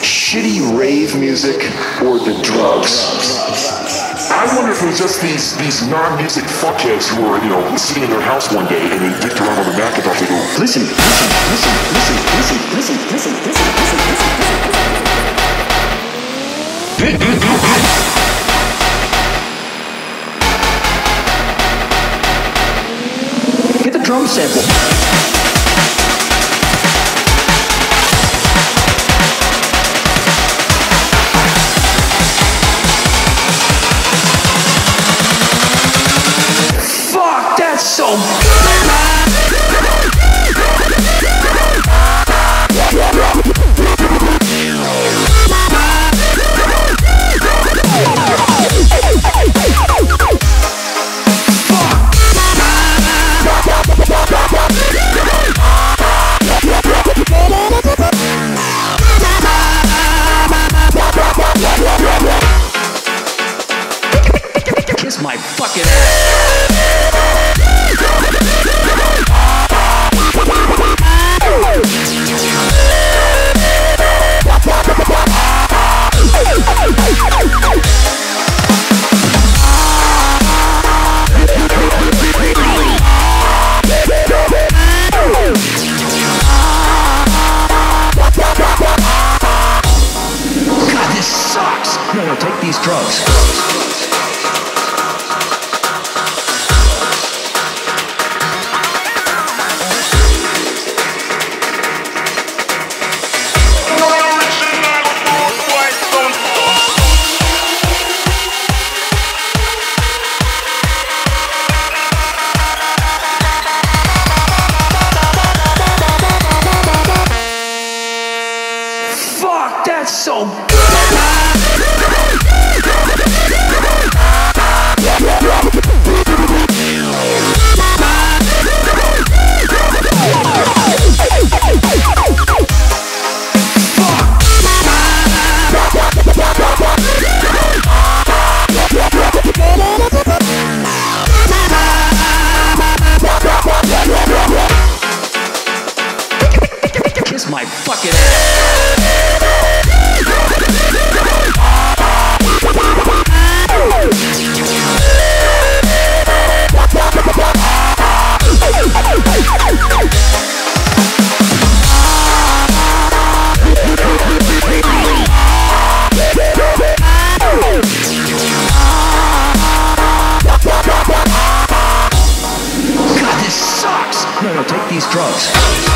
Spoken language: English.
shitty rave music or the drugs? I wonder if it was just these these non-music fuckheads who were, you know, sitting in their house one day and they dicked around on the Macintosh. They go, Listen, listen, listen, listen, listen, listen, listen, listen, listen, listen. Get the drum sample. My fucking ass. These drugs. Fuck, that's so my fucking ass. these drugs.